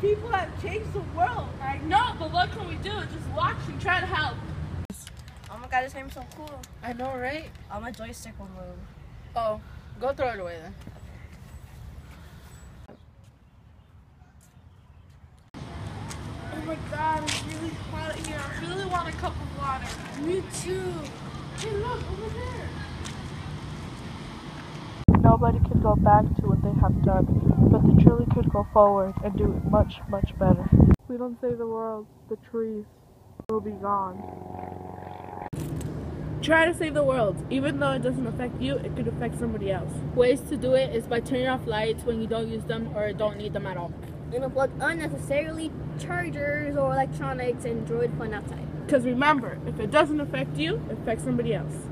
people have changed the world. I know, but what can we do? Just watch and try to help. Oh my god, this game's so cool. I know, right? Oh, my joystick will move. Oh, go throw it away then. Oh my god, it's really hot here. I really want a cup of water. Me too. Hey, look, over there. Nobody can go back to what they have done, but they truly could go forward and do it much, much better. If we don't save the world, the trees will be gone. Try to save the world. Even though it doesn't affect you, it could affect somebody else. Ways to do it is by turning off lights when you don't use them or don't need them at all. and unplug unnecessarily chargers or electronics and droid fun outside. Because remember, if it doesn't affect you, it affects somebody else.